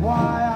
why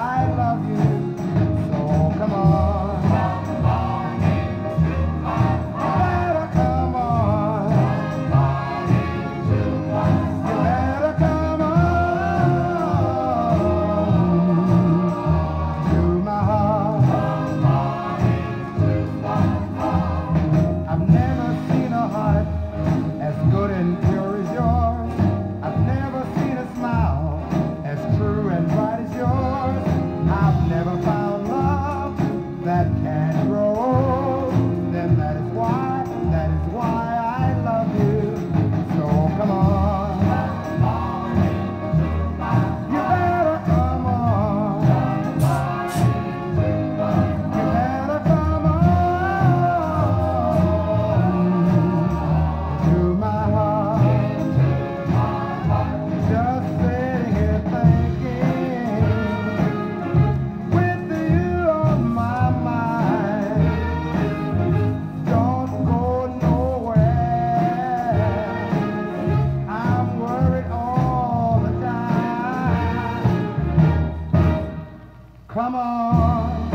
Come on.